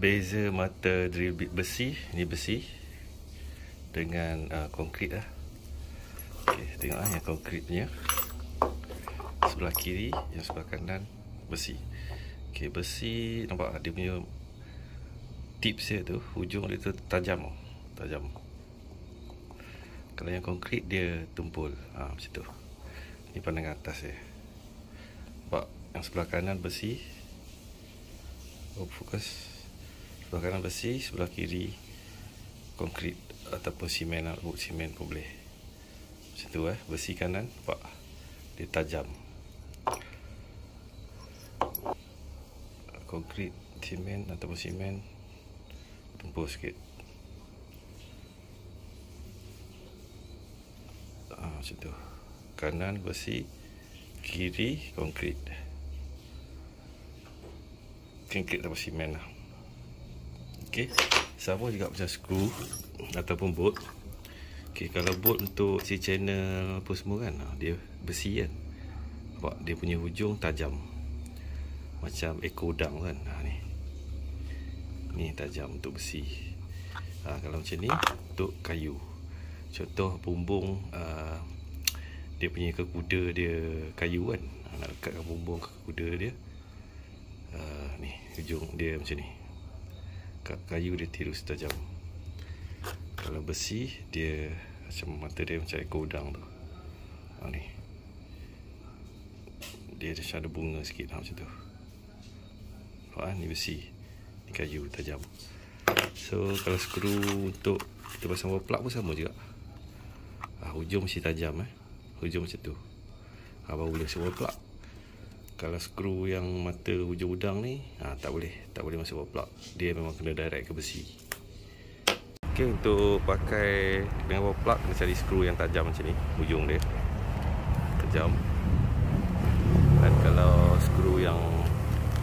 beza mata drill bit besi ni besi dengan uh, konkrit lah. Okay, tengok lah yang konkrit punya. Sebelah kiri yang sebelah kanan besi okay, besi nampak dia punya tips dia tu hujung dia tu tajam. Tajam. Kalau yang konkrit dia tumpul. Ha, macam tu. Ni pandangan atas dia. Nampak? Yang sebelah kanan besi oh, fokus sebelah kanan besi sebelah kiri konkrit ataupun simen atau simen pun boleh. Macam tu eh. Besi kanan nampak? Dia tajam. Konkrit simen ataupun simen tumpul sikit. Ha, macam tu. Kanan besi kiri konkrit. Konkrit ataupun simen lah ok sama juga macam skru ataupun bolt. Ok kalau bolt untuk si channel apa semua kan ha, dia besi kan. Nampak dia punya hujung tajam. Macam ekor udang kan ha, ni. Ni tajam untuk besi. Ha, kalau macam ni untuk kayu. Contoh bumbung uh, dia punya kekuda dia kayu kan. Ha, nak lekatkan bumbung kekuda dia. Uh, ni hujung dia macam ni kayu dia tirus tajam kalau besi dia macam mata dia macam ekor udang tu. Ha, ni. Dia macam ada bunga sikit ha, macam tu. Ha, ni besi ni kayu tajam. So kalau skru untuk kita pasang wall plug pun sama juga. Ha, hujung mesti tajam eh. Hujung macam tu. Ha, baru boleh wall plug kalau skru yang mata hujung udang ni ha, tak boleh tak boleh masuk wall plug dia memang kena direct ke besi ok untuk pakai dengan wall plug kena cari skru yang tajam macam ni hujung dia tajam dan kalau skru yang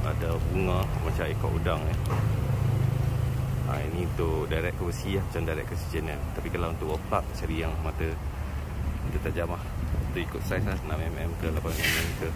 ada bunga macam ekor udang eh. Ha, ini untuk direct ke besi lah, macam direct ke channel. Tapi kalau untuk opak cari yang mata kita tajam lah. Untuk ikut saiz lah 6mm ke 8mm ke